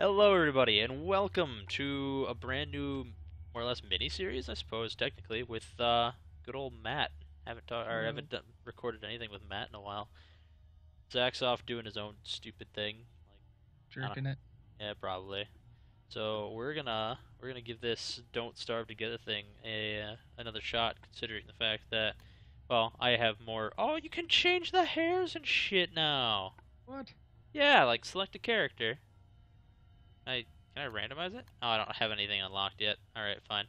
Hello, everybody, and welcome to a brand new, more or less, mini-series, I suppose, technically, with uh, good old Matt. Haven't ta- or haven't done, recorded anything with Matt in a while. Zach's off doing his own stupid thing. Like, jerking it. yeah, probably. So we're gonna we're gonna give this "Don't Starve Together" thing a uh, another shot, considering the fact that, well, I have more. Oh, you can change the hairs and shit now. What? Yeah, like select a character. I can I randomize it? Oh, I don't have anything unlocked yet. All right, fine.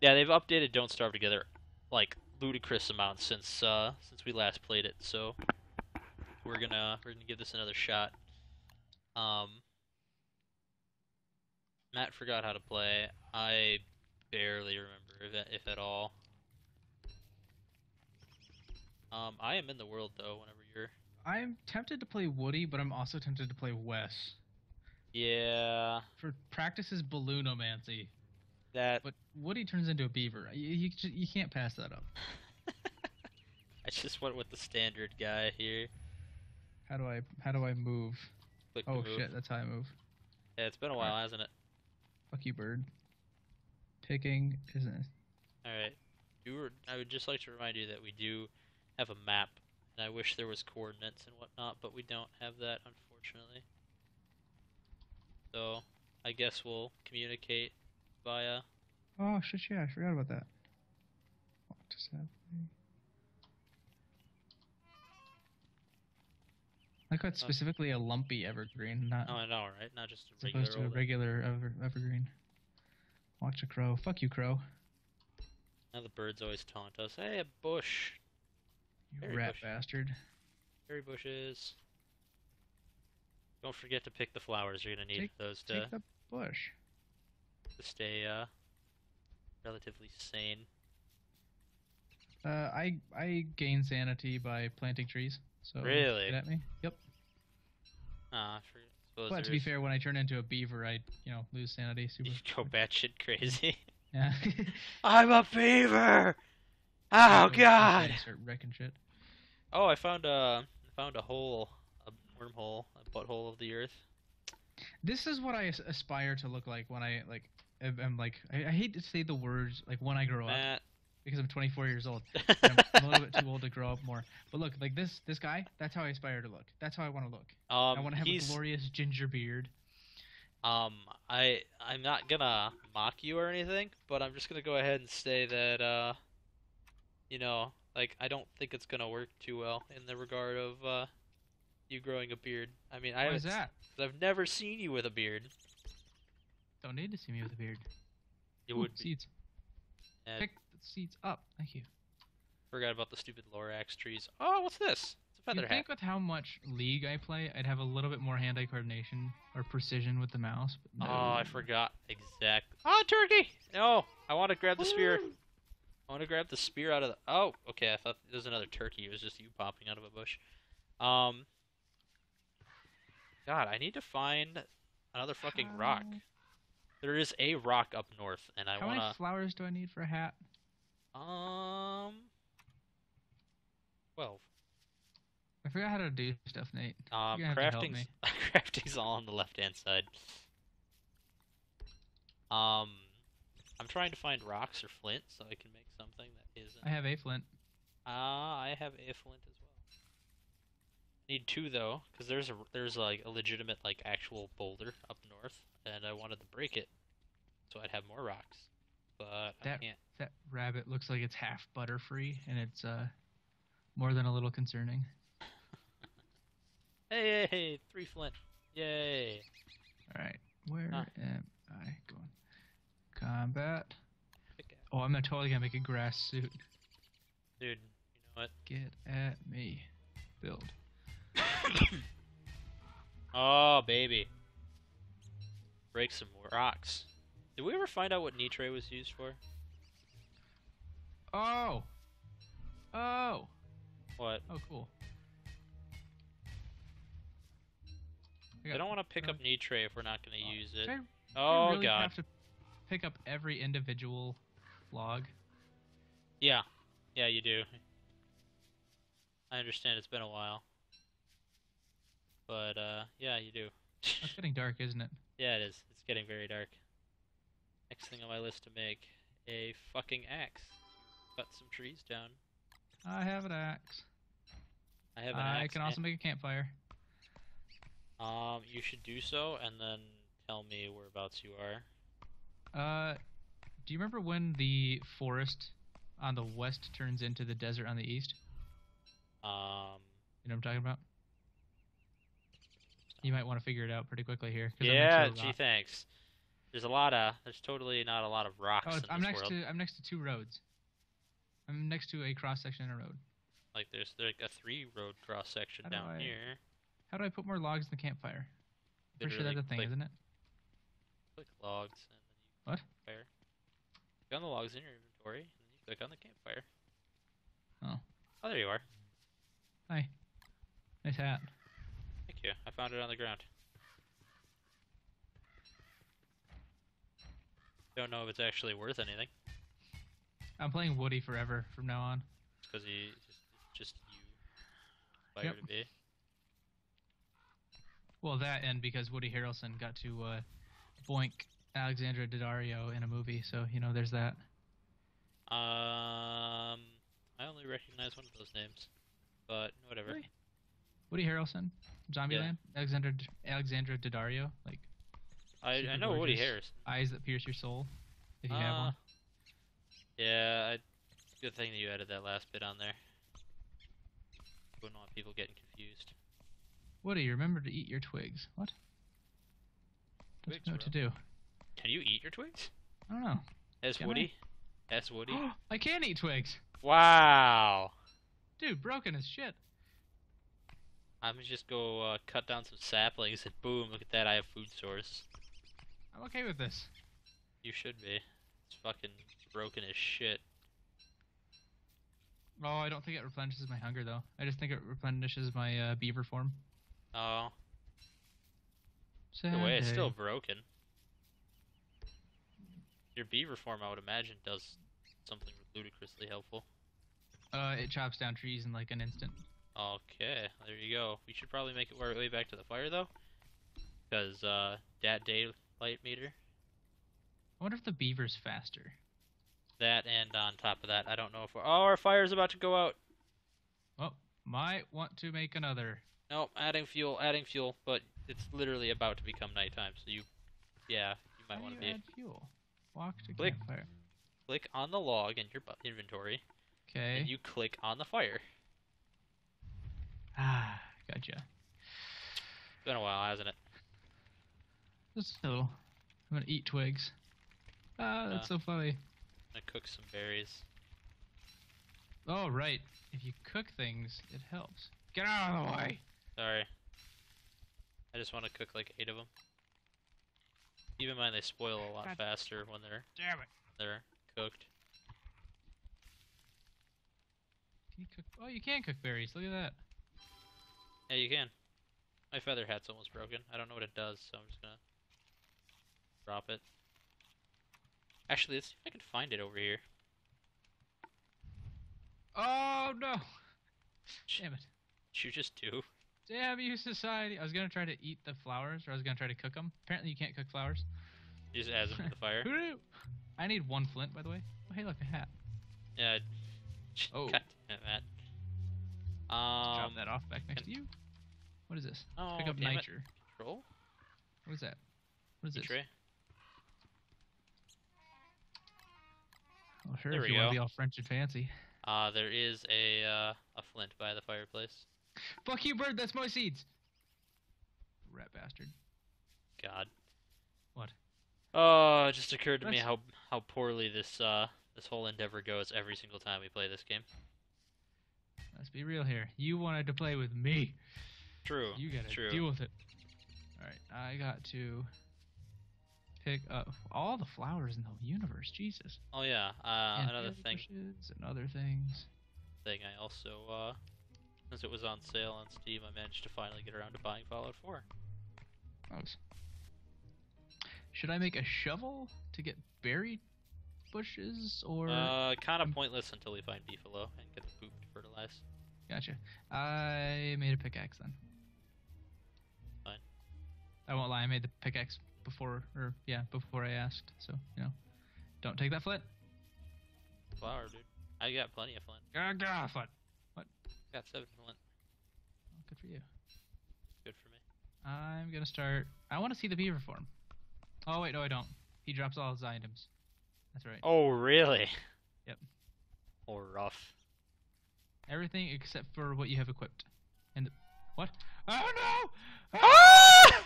Yeah, they've updated Don't Starve Together like ludicrous amounts since uh since we last played it. So we're gonna we're gonna give this another shot. Um, Matt forgot how to play. I barely remember if if at all. Um, I am in the world though. Whenever you're. I'm tempted to play Woody, but I'm also tempted to play Wes. Yeah, For practices balloonomancy, that but Woody turns into a beaver. You, you, you can't pass that up. I just went with the standard guy here. How do I how do I move? Click Oh move. shit, that's how I move. Yeah, it's been a while, hasn't it? Fuck you, bird. Picking isn't. Alright. You were, I would just like to remind you that we do have a map, and I wish there was coordinates and whatnot, but we don't have that, unfortunately. So, I guess we'll communicate via. Oh shit, yeah, I forgot about that. What just happened? I got uh, specifically a lumpy evergreen, not Oh, I know, right? Not just a opposed to regular. a regular ever, evergreen. Watch a crow. Fuck you, crow. Now the birds always taunt us. Hey, a bush. You Berry rat bush. bastard. Berry bushes. Don't forget to pick the flowers. You're gonna need Take- those to, Take the bush. to stay uh, relatively sane. Uh, I I gain sanity by planting trees. So Really? get at me. Yep. Ah, forget. Suppose But to be fair, when I turn into a beaver, I you know lose sanity. Super. You go batshit crazy. Yeah. I'm a beaver. Oh I God! Start wrecking shit. Oh, I found a I found a hole, a wormhole, butthole of the earth. This is what I aspire to look like when I like. I'm like I, I hate to say the words like when I grow up because I'm 24 years old. I'm, a little bit too old to grow up more. But look, like this this guy, that's how I aspire to look. That's how I want to look. I um, want to have he's a glorious ginger beard. um, I I'm not gonna mock you or anything, but I'm just gonna go ahead and say that uh, you know, like I don't think it's gonna work too well in the regard of uh, you growing a beard. I mean, I Why is haven't s- that? I've never seen you with a beard. Don't need to see me with a beard. It Ooh, would seeds. Pick the seeds up. Thank you. Forgot about the stupid Lorax trees. Oh, what's this? It's a feather hat. think with how much League I play, I'd have a little bit more hand-eye coordination or precision with the mouse. But Oh. I forgot exactly. Oh, turkey! No, I want to grab the spear. I want to grab the spear out of the. Oh, okay. I thought there was another turkey. It was just you popping out of a bush. Um. God, I need to find another fucking rock. There is a rock up north, and I want to. How want many flowers do I need for a hat? Um. Twelve. I forgot how to do stuff, Nate. Um, You're gonna have to help crafting's crafting's all on the left hand side. Um, I'm trying to find rocks or flint so I can make something that isn't. I have a flint. Ah, I have a flint as. Need two though, because there's a there's like a legitimate like actual boulder up north, and I wanted to break it, so I'd have more rocks. But I That- can't. That rabbit looks like it's half butterfree, and it's uh more than a little concerning. Hey, hey, hey, three flint! Yay! All right, where Ah. am I going? Combat. Oh, I'm not totally gonna make a grass suit. Dude, you know what? Get at me. Build. Oh, baby. Break some rocks. Did we ever find out what nitre was used for? Oh. Oh. What? Oh, cool. I don't want to pick uh, up nitre if we're not going to oh, use it. I- do I Oh, really God. have to pick up every individual log. Yeah. Yeah, you do. I understand it's been a while. But, uh, yeah, you do. It's getting dark, isn't it? Yeah, it is. It's getting very dark. Next thing on my list to make a fucking axe. Cut some trees down. I have an axe. I have an I axe. I can also make a campfire. Um, you should do so, and then tell me whereabouts you are. Uh, do you remember when the forest on the west turns into the desert on the east? Um, You know what I'm talking about? You might want to figure it out pretty quickly here. yeah, gee, thanks. There's a lot of. There's totally not a lot of rocks Oh, I'm next world. to I'm next to two roads. I'm next to a cross section in a road. Like there's like a three road cross section How do down I- here. How do I put more logs in the campfire? Pretty sure that's a thing, click, isn't it? click logs and then you What? fire. Click on the logs in your inventory and then you click on the campfire. Oh. Oh, there you are. Hi. Nice hat. You. I found it on the ground. Don't know if it's actually worth anything. I'm playing Woody forever from now on. because he just, just you Yep. to be. Well, that and because Woody Harrelson got to uh, boink Alexandra Daddario in a movie, so you know there's that. Um, I only recognize one of those names, but whatever. Really? Woody Harrelson, Zombieland, Alexandra Alexandra Daddario, like I I know Woody. Harris. eyes that pierce your soul, if you have Uh, one. Yeah, I, good thing that you added that last bit on there. Wouldn't want people getting confused. Woody, remember to eat your twigs. What? Doesn't Twigs, know what to do. Can you eat your twigs? I don't know. As Can I? Woody? As Woody? I can eat twigs, wow! dude. Broken as shit. I'm just go uh, cut down some saplings and boom, look at that, I have food source. I'm okay with this. You should be. It's fucking broken as shit. Oh, I don't think it replenishes my hunger though. I just think it replenishes my uh, beaver form. Oh, Sad Either way, it's still broken. Your beaver form, I would imagine, does something ludicrously helpful. Uh, it chops down trees in like an instant. Okay, there you go. We should probably make it our way back to the fire, though. Because, uh, that daylight meter. I wonder if the beaver's faster. That, and on top of that, I don't know if we're. Oh, our fire's about to go out! Oh, might want to make another. Nope, adding fuel, adding fuel, but it's literally about to become nighttime, so you. Yeah, you might How want do to be. add fuel. Walk to Click. campfire. Click on the log in your inventory, Okay. and you click on the fire. Gotcha. It's been a while, hasn't it? Just a little. I'm gonna eat twigs. Ah, that's so funny. I'm gonna cook some berries. Oh, right. If you cook things, it helps. Get out of the way. Sorry. I just want to cook like eight of them. Keep in mind they spoil a lot God. faster when they're Damn it. they're cooked. Can you cook? Oh, you can cook berries. Look at that. Yeah, you can. My feather hat's almost broken. I don't know what it does, so I'm just gonna drop it. Actually, let's see if I can find it over here. Oh no! Damn it! Should you just do? Damn you, society! I was gonna try to eat the flowers, or I was gonna try to cook them. Apparently, you can't cook flowers. You just add them to the fire. I need one flint, by the way. Oh, hey, look, a hat. Yeah. Oh. God damn it. Let's Um. drop that off back next to you. What is this? Oh, Pick up nitro. Control. What is that? What is this? Tray. Oh, sure. There if you want to be all French and fancy. Uh, there is a uh, a flint by the fireplace. Fuck you, bird. That's my seeds. Rat bastard. God. What? Oh, it just occurred to me how how poorly this uh this whole endeavor goes every single time we play this game. Let's be real here. You wanted to play with me. True. You gotta True. deal with it. Alright, I got to pick up all the flowers in the universe. Jesus. Oh yeah. Uh, And another thing and other things. thing I also uh since it was on sale on Steam, I managed to finally get around to buying Fallout 4. Nice. Should I make a shovel to get berry bushes or Uh, kind of pointless until we find Beefalo and get the poop Gotcha. I made a pickaxe then. Fine. I won't lie, I made the pickaxe before, or yeah, before I asked. So you know, don't take that flint. Flower, dude. I got plenty of flint. Get off flint. Got seven flint. Oh, good for you. Good for me. I'm gonna start. I want to see the beaver form. Oh wait, no, I don't. He drops all his items. That's right. Oh, really? Yep. Oh, rough. Everything except for what you have equipped. And the, what? Oh no! Ah!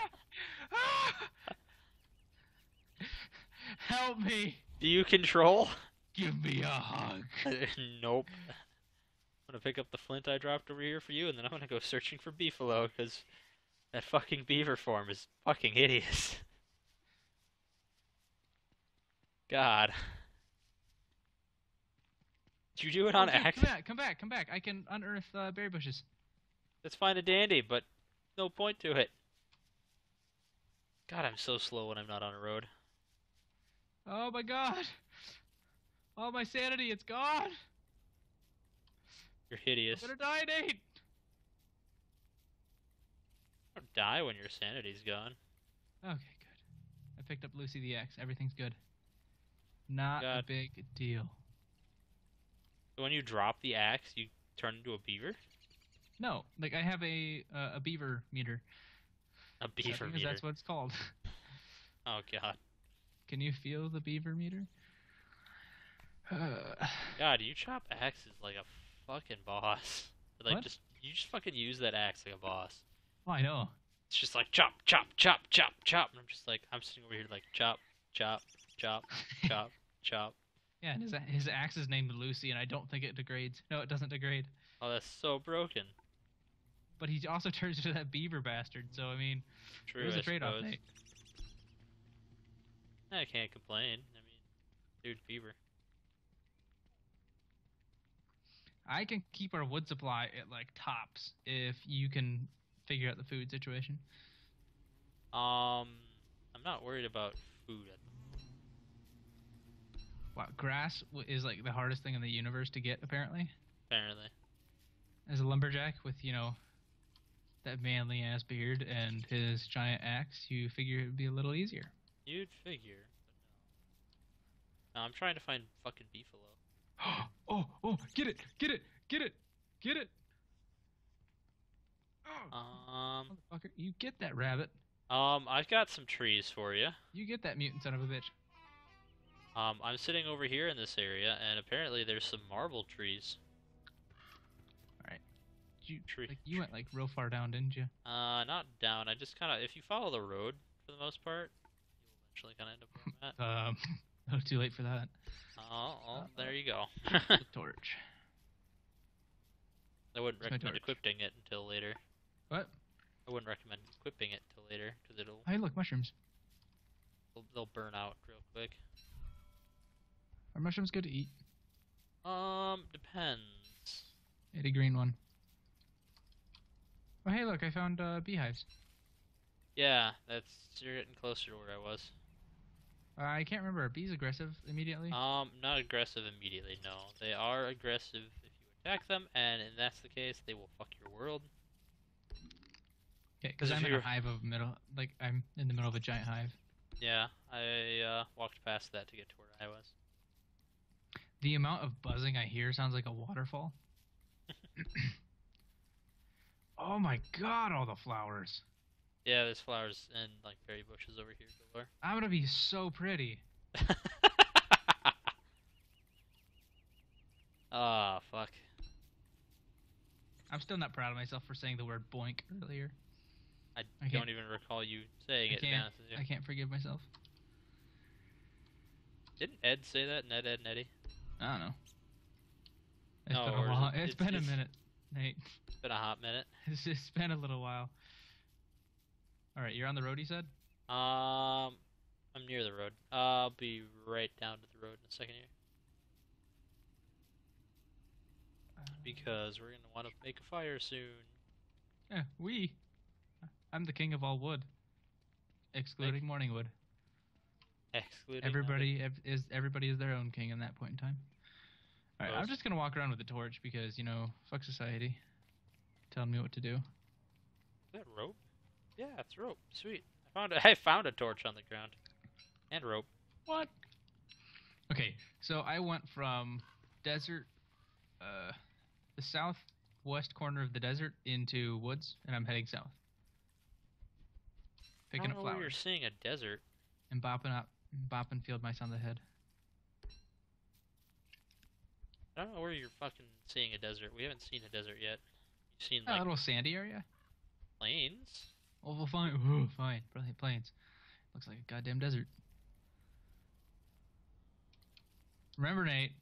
Help me! Do you control? Give me a hug. nope. I'm gonna pick up the flint I dropped over here for you, and then I'm gonna go searching for beefalo because that fucking beaver form is fucking hideous. God. Did you do it on Oh, dude, accident? Come back! Come back! Come back! I can unearth uh, berry bushes. That's fine and dandy, but no point to it. God, I'm so slow when I'm not on a road. Oh my god! All my sanity, it's gone! You're hideous. I'm gonna die, Nate! Don't die when your sanity's gone. Okay, good. I picked up Lucy the Axe. Everything's good. Not a big deal. So when you drop the axe, you turn into a beaver? No, like I have a uh, a beaver meter. A beaver meter. That's what it's called. Oh god. Can you feel the beaver meter? God, you chop axes like a fucking boss. Like What? just you just fucking use that axe like a boss. oh, I know. It's just like chop, chop, chop, chop, chop, and I'm just like I'm sitting over here like chop, chop, chop, chop, chop. Yeah, and his his axe is named Lucy, and I don't think it degrades. No, it doesn't degrade. Oh, that's so broken. But he also turns into that beaver bastard. So I mean, True, there's I a trade-off. I can't complain. I mean, dude, beaver. I can keep our wood supply at like tops if you can figure out the food situation. Um, I'm not worried about food. At Wow, grass is like the hardest thing in the universe to get. Apparently, apparently. as a lumberjack with you know that manly ass beard and his giant axe, you figure it would be a little easier. You'd figure, but no. No, I'm trying to find fucking beefalo. oh, oh, get it, get it, get it, get it. Oh, Um, motherfucker, you get that rabbit. um, I've got some trees for you. You get that mutant son of a bitch. Um, I'm sitting over here in this area, and apparently there's some marble trees. You, Tree. like, you went like real far down, didn't you? Uh, not down. I just kind of, if you follow the road for the most part, you'll eventually kind of end up where I'm at. Um, oh, too late for that. Oh, oh, there you go. The torch. I wouldn't It's recommend torch. equipping it until later. What? I wouldn't recommend equipping it until later because it'll Hey, look, mushrooms. they'll, they'll burn out real quick. Are mushrooms good to eat? Um, depends. Eat a green one. Oh, hey, look, I found uh, beehives. Yeah, that's you're getting closer to where I was. Uh, I can't remember. Are bees aggressive immediately? Um, not aggressive immediately. No, they are aggressive if you attack them, and if that's the case, they will fuck your world. Yeah, because I'm in a hive of middle. Like I'm in the middle of a giant hive. Yeah, I uh, walked past that to get to where I was. The amount of buzzing I hear sounds like a waterfall. oh my god, all the flowers. Yeah, there's flowers and like berry bushes over here galore. I'm gonna be so pretty. Ah, fuck. I'm still not proud of myself for saying the word boink earlier. I, I don't can't- even recall you saying I it. can't- honest with you. I can't forgive myself. Didn't Ed say that? Ned, Ed, and Eddie? I don't know. It's No, been a while. it- it's it's- been a minute, Nate. It's been a hot minute. It's just been a little while. All right, you're on the road. You said. Um, I'm near the road. I'll be right down to the road in a second here. Because we're gonna want to make a fire soon. Yeah, we. I'm the king of all wood, excluding morning wood. Excluding Everybody ev- is everybody is their own king in that point in time. Right, I'm just gonna walk around with a torch because you know, fuck society, telling me what to do. Is that rope? Yeah, it's rope. Sweet. I found a, I found a torch on the ground. And rope. What? Okay, so I went from desert, uh, the southwest corner of the desert into woods, and I'm heading south. I Picking don't up know where you're seeing a desert. and bopping up, bopping field mice on the head. I don't know where you're fucking seeing a desert. We haven't seen a desert yet. You've seen a little sandy area. plains. Oh, well, fine. Ooh, fine. Brilliant plains. Looks like a goddamn desert. Remember, Nate,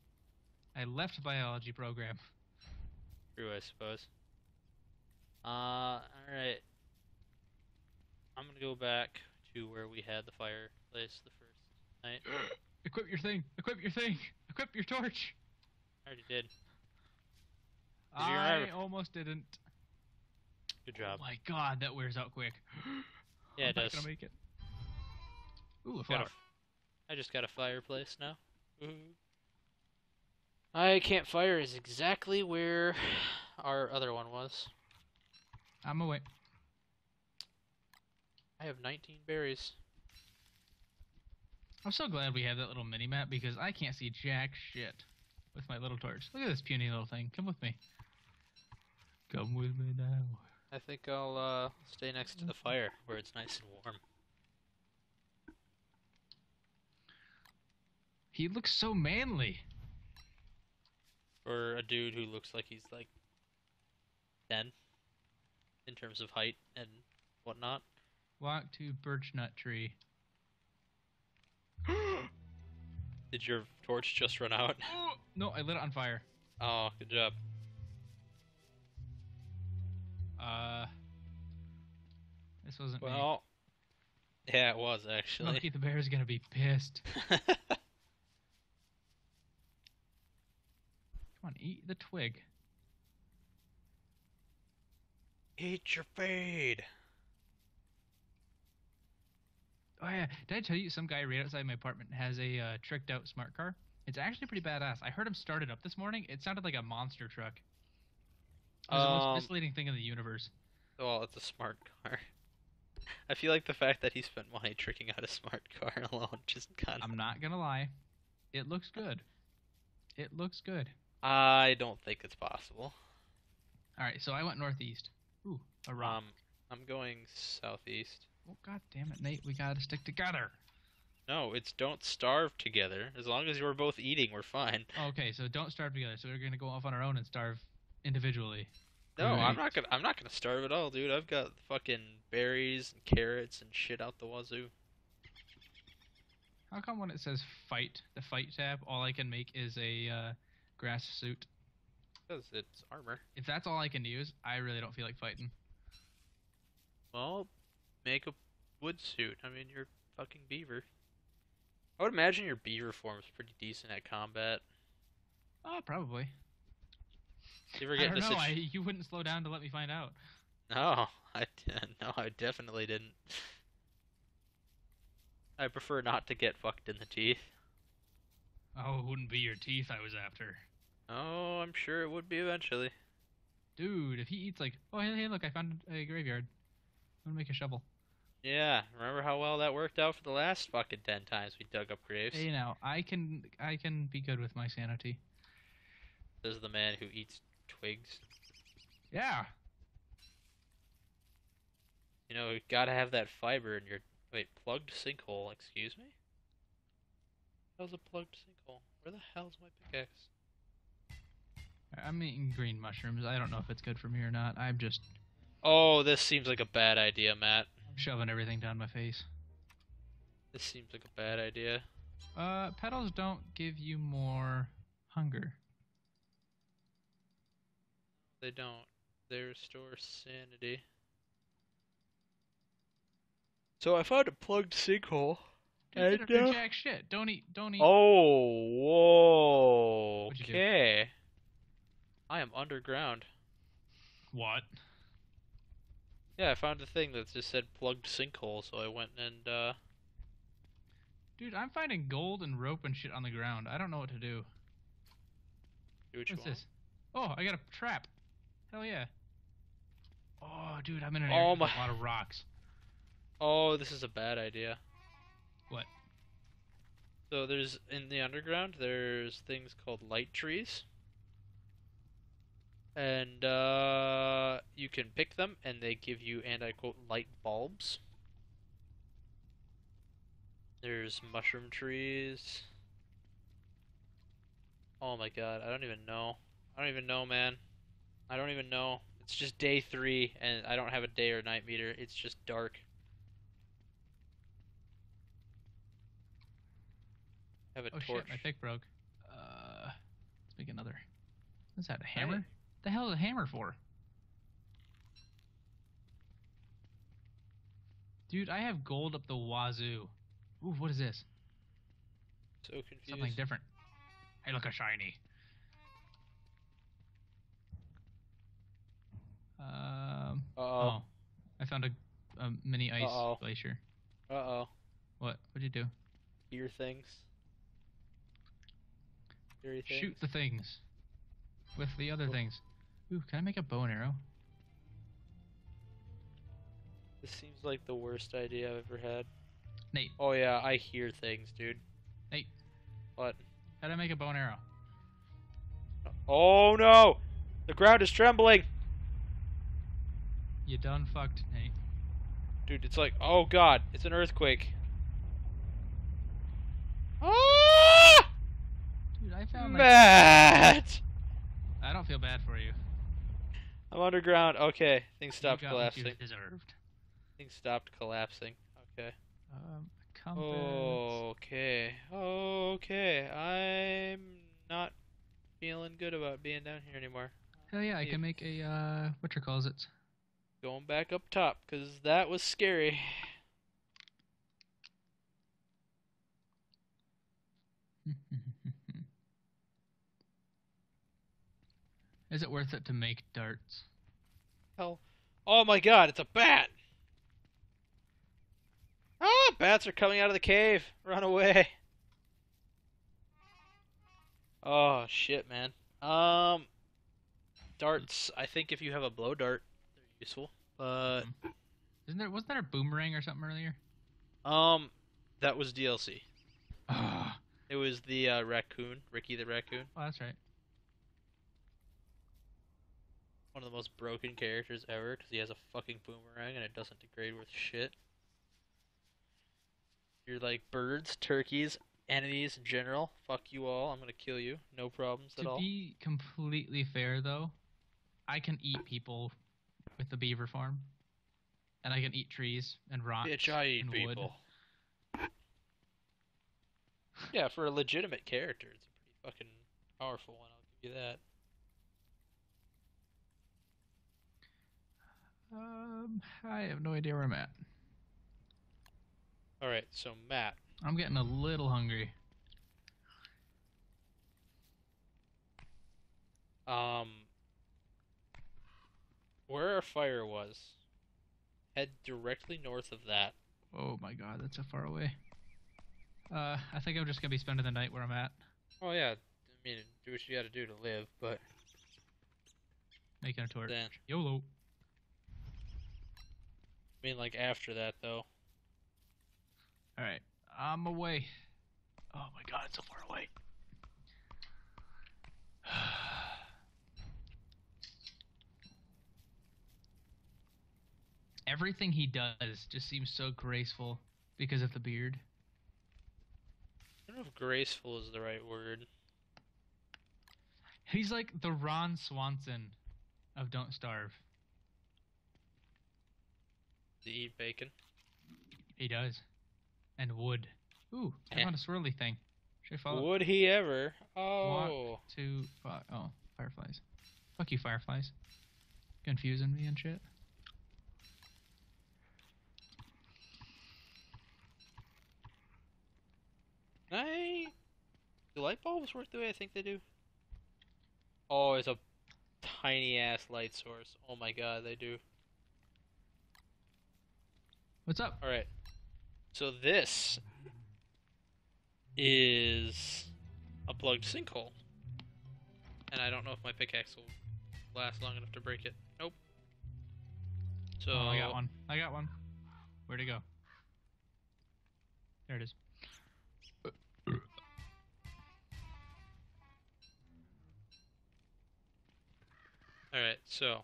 I left biology program. True, I suppose. Uh, alright. I'm gonna go back to where we had the fireplace the first night. Equip your thing. Equip your thing. Equip your torch. I already did. Did I almost didn't. Good job. Oh my god, that wears out quick. Yeah, I'm it not gonna make it. Ooh, a Got a flower. f- I just got a fireplace now. I can't fire is exactly where our other one was. I'm away. I have 19 berries. I'm so glad we have that little mini map because I can't see jack shit with my little torch. Look at this puny little thing. Come with me. Come with me now. I think I'll uh, stay next to the fire where it's nice and warm. He looks so manly. For a dude who looks like he's like 10 in terms of height and whatnot. Walk to birch nut tree. Did your torch just run out? Oh, no, I lit it on fire. Oh, good job. Uh, this wasn't me. Well, yeah, it was actually. Lucky the Bear's gonna be pissed. Come on, eat the twig. Eat your fade. Oh yeah, did I tell you some guy right outside my apartment has a uh, tricked out smart car? It's actually pretty badass. I heard him start it up this morning. It sounded like a monster truck. It was the Um, most misleading thing in the universe. Well, it's a smart car. I feel like the fact that he spent money tricking out a smart car alone just kind of. I'm not gonna lie, it looks good. It looks good. I don't think it's possible. All right, so I went northeast. Ooh, a rock. Um, I'm going southeast. Oh god damn it, Nate, we gotta stick together. No, it's don't starve together. As long as we're both eating, we're fine. Okay, so don't starve together. So we're gonna go off on our own and starve individually. No, I'm not gonna. I'm not gonna starve at all, dude. I've got fucking berries and carrots and shit out the wazoo. How come when it says fight, the fight tab, all I can make is a uh, grass suit? Because it's armor. If that's all I can use, I really don't feel like fighting. Well, make a wood suit. I mean, you're fucking beaver. I would imagine your beaver form is pretty decent at combat. Oh, probably. You ever I get don't know. situ- I, you wouldn't slow down to let me find out. No, I didn't. No, I definitely didn't. I prefer not to get fucked in the teeth. Oh, it wouldn't be your teeth I was after. Oh, I'm sure it would be eventually. Dude, if he eats like, oh hey, hey look, I found a graveyard. I'm gonna make a shovel. Yeah, remember how well that worked out for the last fucking ten times we dug up graves? You know, I can I can be good with my sanity. Says the man who eats twigs. Yeah. You know, you gotta have that fiber in your. Wait, plugged sinkhole, excuse me? How's a plugged sinkhole? Where the hell's my pickaxe? I'm eating green mushrooms. I don't know if it's good for me or not. I'm just Oh, this seems like a bad idea, Matt. Shoving everything down my face. This seems like a bad idea. Uh, petals don't give you more hunger. They don't. They restore sanity. So I found a plugged sinkhole. Dude, I you don't do know. jack shit. Don't eat. Don't eat. Oh, whoa. What'd you do? Okay. I am underground. What? Yeah, I found a thing that just said plugged sinkhole, so I went and, uh, Dude, I'm finding gold and rope and shit on the ground. I don't know what to do. do what What's this? Oh, I got a trap. Hell yeah. Oh, dude, I'm in an Oh area with my- a lot of rocks. Oh, this is a bad idea. What? So there's in the underground there's things called light trees. And uh you can pick them and they give you and I quote light bulbs. There's mushroom trees. Oh my god, I don't even know. I don't even know, man. I don't even know. It's just day three, and I don't have a day or night meter. It's just dark. I have a Oh torch. shit, my pick broke. Uh, let's make another. What's that? A hammer? The hell is a hammer for? Dude, I have gold up the wazoo. Ooh, what is this? So confused. Something different. Hey, look, a shiny. Um. Uh Oh, I found a, a mini ice glacier. oh. Uh oh. What? What'd you do? Hear things. Things. Shoot the things with the other Cool. things. Ooh, can I make a bow and arrow? This seems like the worst idea I've ever had. Nate. Oh yeah, I hear things, dude. Nate. What? How do I make a bow and arrow? Oh no! The ground is trembling! You done fucked, Nate. Dude, it's like, oh god, it's an earthquake. Ah! Dude, I found like Matt! I don't feel bad for you. I'm underground. Okay, things stopped got what you collapsing. deserved. Things stopped collapsing. Okay. Um. Okay. Okay. I'm not feeling good about being down here anymore. Hell yeah, I can make a uh, what you calls it? Going back up top because that was scary. Is it worth it to make darts? Hell. Oh my god, it's a bat! Ah, bats are coming out of the cave. Run away. Oh shit, man. Um darts, I think if you have a blow dart, they're useful. But Isn't there wasn't there a boomerang or something earlier? um that was DLC. Ah, It was the uh, raccoon, Ricky the raccoon. oh, that's right. One of the most broken characters ever because he has a fucking boomerang and it doesn't degrade worth shit. You're like birds, turkeys, enemies in general. Fuck you all. I'm gonna kill you. No problems at all. To be completely fair, though, I can eat people with the beaver form, and I can eat trees and rocks Bitch, I eat and wood. Yeah, for a legitimate character, it's a pretty fucking powerful one. I'll give you that. Um, I have no idea where I'm at. All right, so Matt, I'm getting a little hungry. um, where our fire was, head directly north of that. Oh my god, that's so far away. Uh, I think I'm just gonna be spending the night where I'm at, Oh yeah, I mean, do what you got to do to live, but making a torch. then, YOLO. I mean, like after that though. All right, I'm away. Oh my god, it's so far away. Everything he does just seems so graceful because of the beard. I don't know if graceful is the right word. He's like the Ron Swanson of Don't Starve. To eat bacon. He does. And wood. Ooh, I found a swirly thing. Should I follow Would he ever? Oh, to fi- oh fireflies? Fuck you, fireflies. Confusing me and shit. I. Do light bulbs work the way I think they do? Oh, it's a tiny ass light source. Oh my god, they do. What's up? Alright. So this is a plugged sinkhole. And I don't know if my pickaxe will last long enough to break it. Nope. So oh, I got one. I got one. Where'd it go? There it is. Alright, so.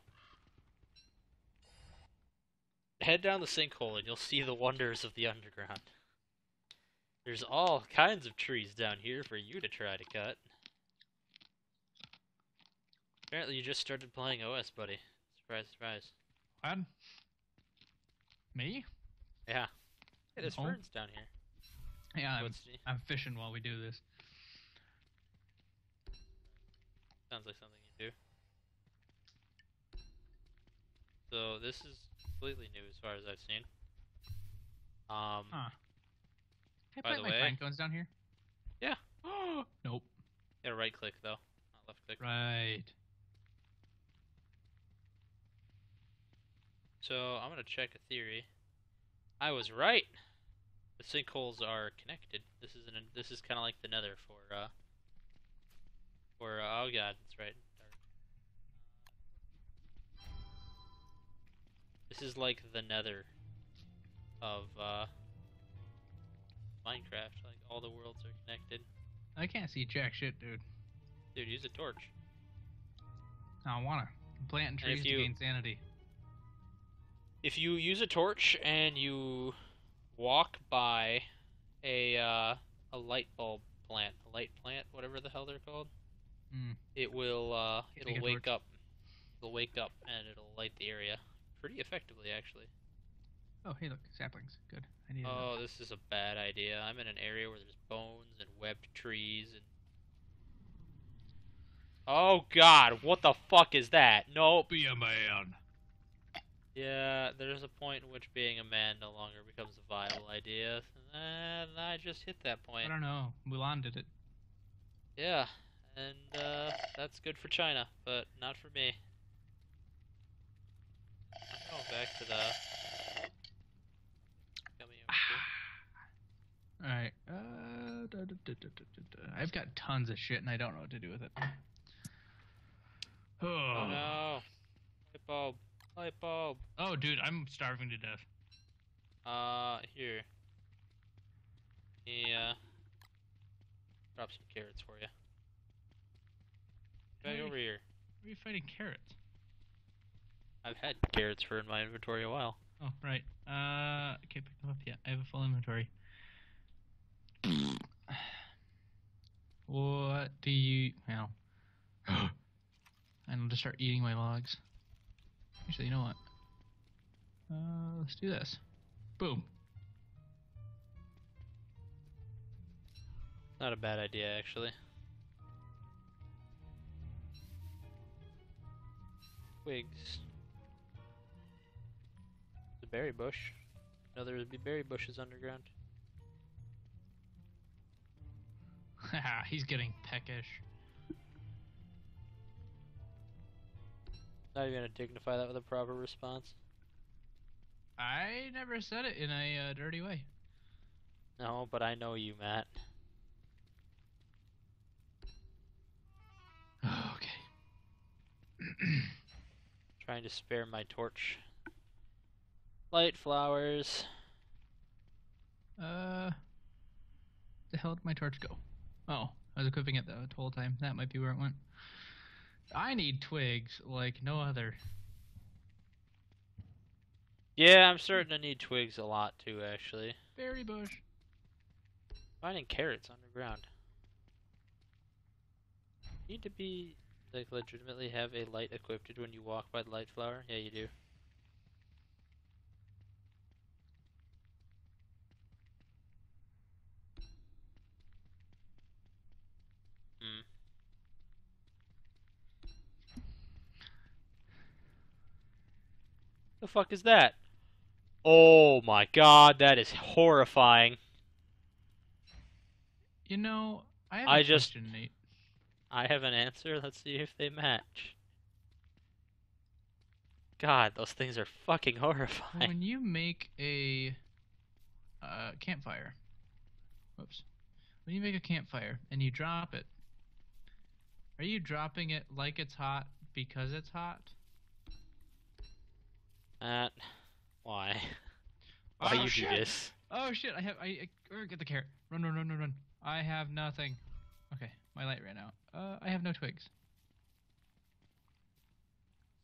Head down the sinkhole and you'll see the wonders of the underground. There's all kinds of trees down here for you to try to cut. Apparently you just started playing OS, buddy. Surprise, surprise. What? Me? Yeah. Hey, there's No. ferns down here. Yeah, I'm, I'm fishing while we do this. Sounds like something you do. So this is completely new as far as I've seen. Um, Huh. Can I By the my way- cones down here? Yeah. nope. gotta right click though, not left click. Right. So I'm gonna check a theory. I was right. The sinkholes are connected. This is an this is kind of like the Nether for uh for uh, oh god, that's right. This is like the Nether of uh Minecraft. Like all the worlds are connected. I can't see jack shit, dude. Dude, use a torch. I don't wanna. I'm planting And if trees you- to gain sanity. If you use a torch and you walk by a uh, a light bulb plant, a light plant, whatever the hell they're called, Hmm. it will uh, it'll wake torch. up. It'll wake up and it'll light the area pretty effectively, actually. Oh, hey, look, saplings. Good. I need. Oh, this is a bad idea. I'm in an area where there's bones and webbed trees and. Oh God! What the fuck is that? Nope. Be a man. Yeah, there's a point in which being a man no longer becomes a viable idea, and I just hit that point. I don't know. Mulan did it. Yeah, and uh, that's good for China, but not for me. Going back to the. Yummy, yummy food. Alright. Uh, da, da, da. I've got tons of shit and I don't know what to do with it. Oh Oh, no! Light bulb, light bulb. oh dude, I'm starving to death. Uh, here. Yeah. Drop some carrots for you. Back over here. Why are you fighting carrots? I've had carrots for in my inventory a while. Oh, right. Uh, okay, pick them up. Yeah, I have a full inventory. what do you? Well, I'm to start eating my logs. Actually, you know what? Uh, let's do this. Boom. Not a bad idea, actually. Twigs. Berry bush. No, there would be berry bushes underground. Haha, he's getting peckish. Not even gonna dignify that with a proper response. I never said it in a uh, dirty way. No, but I know you, Matt. okay. Trying to spare my torch. Light flowers. Uh, the hell did my torch go? Oh, I was equipping it the whole time. That might be where it went. I need twigs like no other. Yeah, I'm starting to need twigs a lot too, actually. Berry bush. Finding carrots underground. Need to be like legitimately have a light equipped when you walk by the light flower. Yeah, you do. Hmm. The fuck is that? Oh my god, that is horrifying. You know, I have a I just- question, Nate. I have an answer. Let's see if they match. God, those things are fucking horrifying. When you make a uh, campfire, whoops. When you make a campfire and you drop it, are you dropping it like it's hot because it's hot? Matt, why? why Oh, you shit. do this. Oh shit! I have I, I get the carrot. Run, run, run, run, run. I have nothing. Okay, my light ran out. Uh, I have no twigs.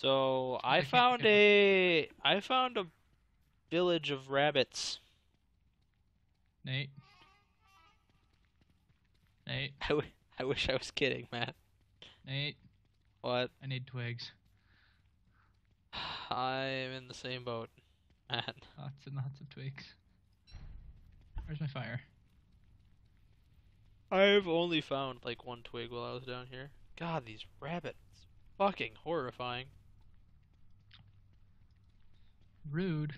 So I I found a I found a village of rabbits. Nate. Nate. I, w- I wish I was kidding, Matt. Nate. What? I need twigs. I'm in the same boat, Matt. Lots and lots of twigs. Where's my fire? I've only found like one twig while I was down here. God, these rabbits, fucking horrifying. Rude.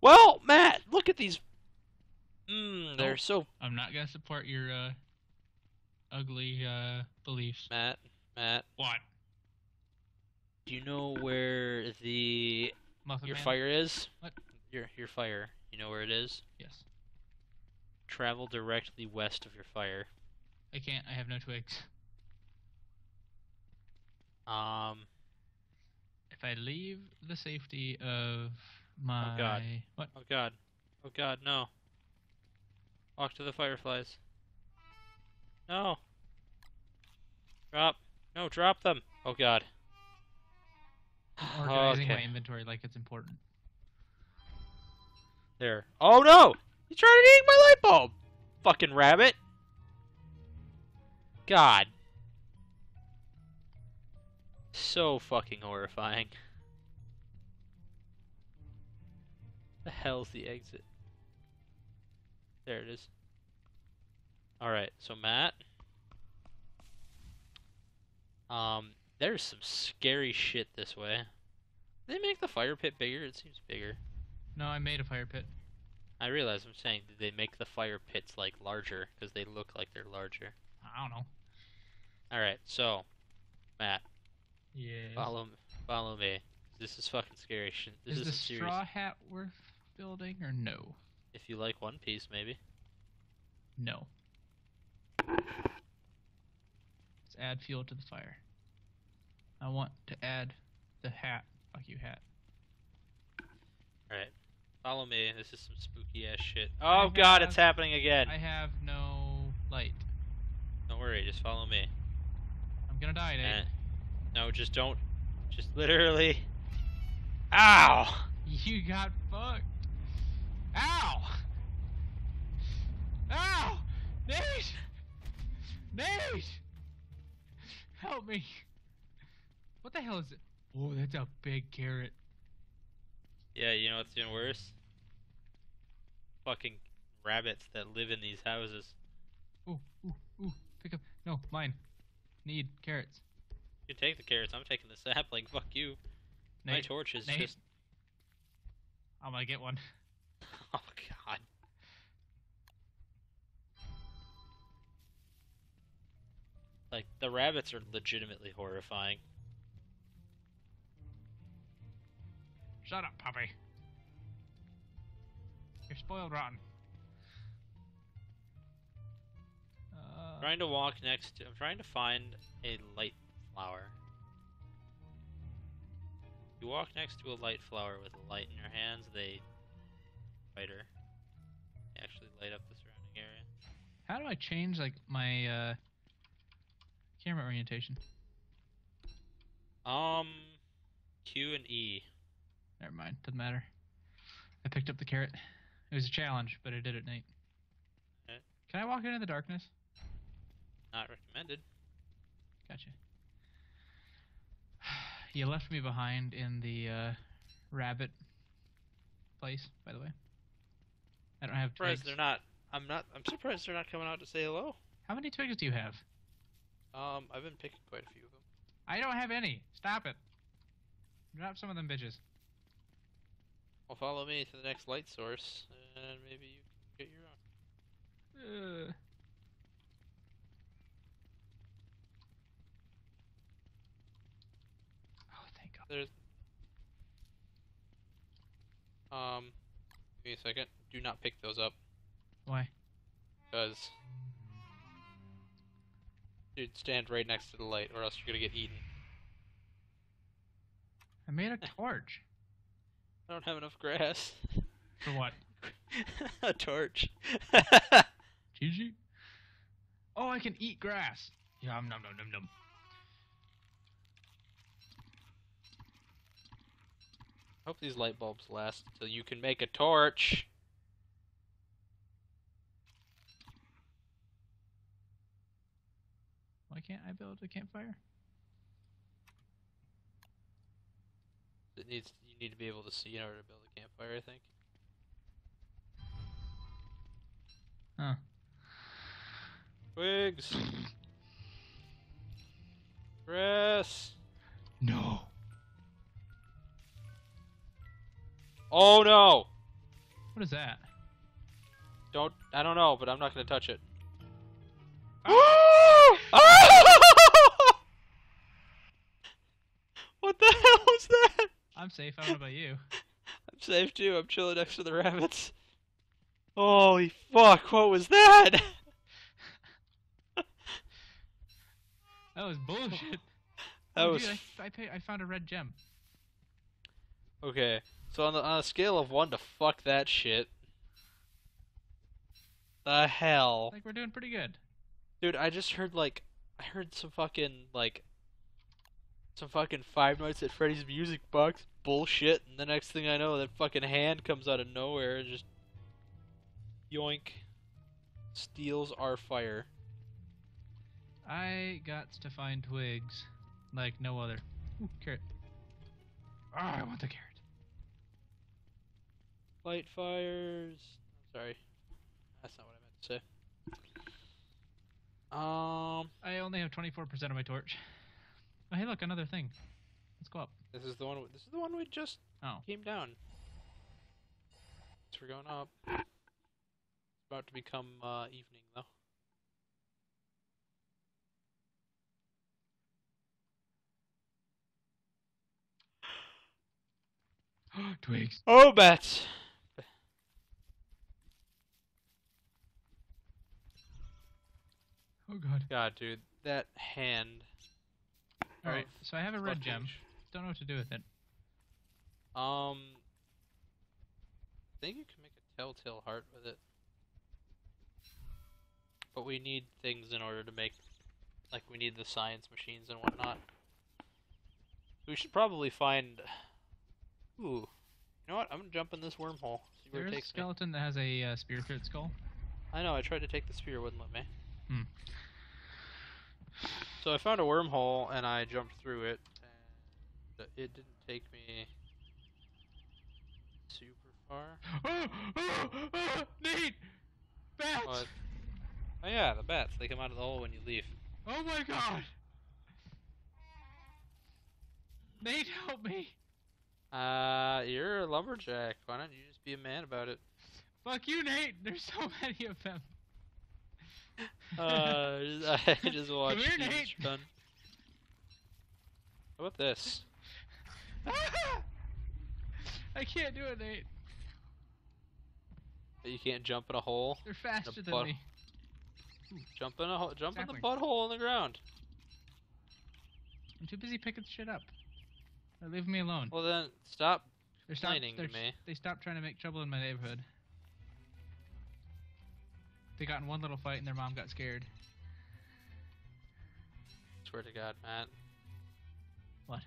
Well, Matt, look at these. Mmm, they're so I'm not gonna support your uh, ugly uh, beliefs. Matt. Matt, What? Do you know where the Muffin your Man? fire is? What? Your your fire. You know where it is? Yes. Travel directly west of your fire. I can't. I have no twigs. Um, If I leave the safety of my Oh God. what? oh god. Oh god, no. Walk to the fireflies. No. Drop. No, drop them. Oh god. I'm organizing my inventory like it's important. There. Oh no! He's trying to eat my light bulb! Fucking rabbit! God. So fucking horrifying. The hell's the exit? There it is. Alright, so Matt. Um, there's some scary shit this way. Did they make the fire pit bigger? It seems bigger. No, I made a fire pit. I realize I'm saying did they make the fire pits like larger because they look like they're larger. I don't know. All right, so Matt, Yeah. follow follow me. This is fucking scary shit. This Is is, the a straw hat worth building or no? If you like One Piece, maybe. No. Let's add fuel to the fire. I want to add the hat. Fuck you, hat. All right, follow me. This is some spooky ass shit. Oh God, it's happening again. I have no light. Don't worry, just follow me. I'm gonna die, Nate. Eh, no, just don't. Just literally. Ow! You got fucked. Ow! Ow! Nate! Nate! Help me! What the hell is it? Oh, that's a big carrot. Yeah, you know what's even worse? Fucking rabbits that live in these houses. Ooh, ooh, ooh. Pick up. No, mine. Need carrots. You can take the carrots. I'm taking the sapling. Fuck you. My Nate, torch is Nate. just. I'm gonna get one. Oh god. Like the rabbits are legitimately horrifying. Shut up, puppy. You're spoiled rotten. Uh, trying to walk next to. I'm trying to find a light flower. You walk next to a light flower with a light in your hands, they brighter. They actually light up the surrounding area. How do I change like my uh, camera orientation? Um, Q and E. Never mind. Doesn't matter. I picked up the carrot. It was a challenge, but I did it, Nate. Okay. Can I walk into the darkness? Not recommended. Gotcha. You left me behind in the uh, rabbit place, by the way. I don't have Surprised twigs. they're not. I'm not. I'm surprised they're not coming out to say hello. How many twigs do you have? Um, I've been picking quite a few of them. I don't have any. Stop it. Drop some of them bitches. Well, follow me to the next light source, and maybe you can get your own. Uh. Oh, thank God. There's. Um, give me a second. Do not pick those up, Why? because. Dude, stand right next to the light, or else you're gonna get eaten. I made a torch. I don't have enough grass. For what? a torch. GG. Oh, I can eat grass. Yum num num num num. Hope these light bulbs last until you can make a torch. Why can't I build a campfire? It needs need to be able to see in order to build a campfire, I think. Huh. Twigs. Grass. No. Oh no! What is that? Don't I don't know, but I'm not gonna touch it. Ah! what the hell was that? I'm safe. I don't know about you. I'm safe too. I'm chilling next to the rabbits. Holy fuck! What was that? That was bullshit. That Oh, was Dude, I, I, pay, I found a red gem. okay. So on the on a scale of one to fuck that shit, the hell, Like we're doing pretty good. dude! I just heard like I heard some fucking like some fucking Five Nights at Freddy's music box bullshit, and the next thing I know, that fucking hand comes out of nowhere and just yoink steals our fire. I got to find twigs like no other. Ooh, carrot. Ah, I want the carrot. Light fires. Sorry, that's not what I meant to say. Um, I only have 24% of my torch. Oh, hey, look, another thing. Let's go up. this is the one. This is the one we just Oh. came down. So we're going up. It's about to become uh, evening though. twigs. Oh, bats! Oh, God. God, dude, that hand. Alright, so I have a red gem. sh- Don't know what to do with it. Um, I think you can make a telltale heart with it. But we need things in order to make, like, we need the science machines and whatnot. We should probably find. Ooh, you know what? I'm gonna jump in this wormhole. See where There it is a takes me. skeleton that has a uh, spear through its skull. I know. I tried to take the spear, wouldn't let me. Hmm. So I found a wormhole and I jumped through it, and it didn't take me super far. Oh, oh, oh, Nate! Bats! What? Oh yeah, the bats. They come out of the hole when you leave. Oh my god! Nate, help me! Uh, you're a lumberjack. Why don't you just be a man about it? Fuck you, Nate! There's so many of them. Uh, I just watched here, you Nate. run. How about this? I can't do it, Nate. You can't jump in a hole. They're faster than me. Jump in a hole. Jump in the butthole in the ground. I'm too busy picking shit up. They're me alone. Well then, stop They're stop, they're, me. They stopped trying to make trouble in my neighborhood. They got in one little fight and their mom got scared. Swear to God, Matt. What?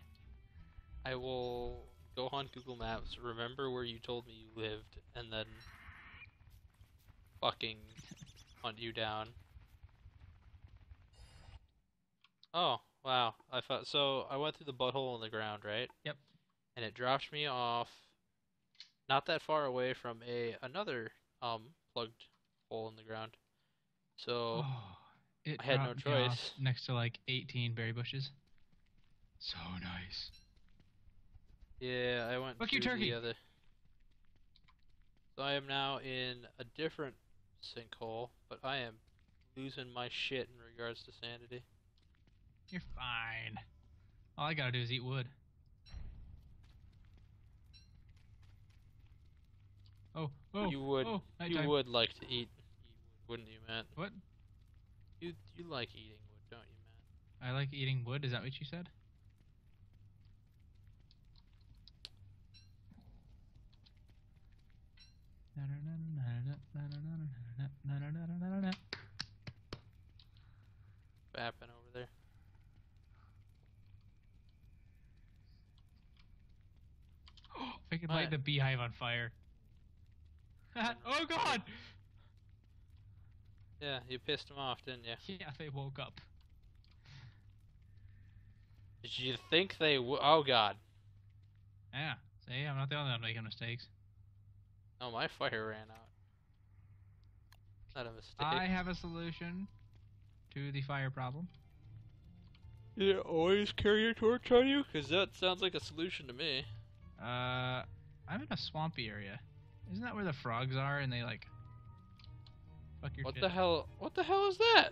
I will go on Google Maps, remember where you told me you lived, and then fucking hunt you down. Oh, wow. I thought so I went through the butthole in the ground, right? Yep. And it dropped me off not that far away from a another um plugged hole in the ground. So it I had no dropped me off choice. Next to like 18 berry bushes. So nice. Yeah, I went Fuck you, through turkey. the other. So I am now in a different sinkhole, but I am losing my shit in regards to sanity. You're fine. All I gotta do is eat wood. Oh, oh, you would, oh, you would like to eat, wouldn't you, Matt? What? You, you like eating wood, don't you, Matt? I like eating wood. Is that what you said? What happened over there? I could light the beehive on fire. oh god! Yeah, you pissed them off, didn't you? Yeah, they woke up. Did you think they w- Oh god. Yeah. See, I'm not the only one making mistakes. Oh, my fire ran out. Not a mistake. I have a solution to the fire problem. It always carry a torch on you? Because that sounds like a solution to me. Uh, I'm in a swampy area. Isn't that where the frogs are and they like fuck your What shit? the hell? What the hell is that?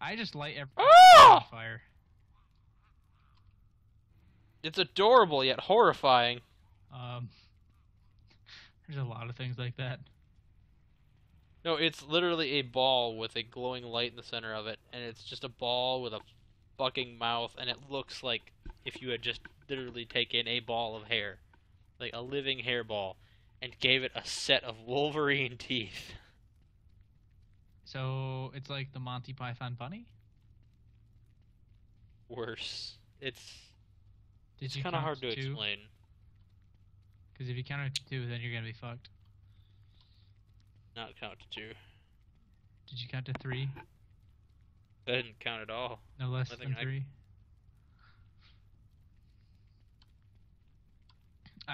I just light everything Ah! on fire. It's adorable yet horrifying. Um, there's a lot of things like that. No, it's literally a ball with a glowing light in the center of it, and it's just a ball with a fucking mouth, and it looks like if you had just literally taken a ball of hair, like a living hairball, and gave it a set of Wolverine teeth. So it's like the Monty Python bunny. Worse. It's Did it's kind of hard to two? explain. Because if you count to two, then you're gonna be fucked. Not count to two. Did you count to three? I didn't count at all. No less Nothing than three. I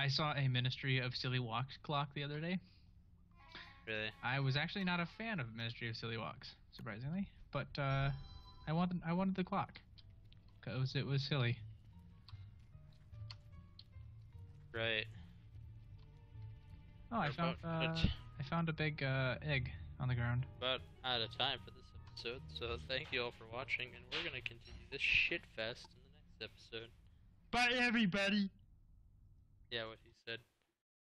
saw a Ministry of Silly Walks clock the other day. Really. I was actually not a fan of Ministry of Silly Walks, surprisingly, but uh, I wanted I wanted the clock because it was silly. Right. Oh, I found uh, I found a big uh, egg on the ground. about out of time for this episode, so thank you all for watching, and we're gonna continue this shit fest in the next episode. Bye, everybody. Yeah, what he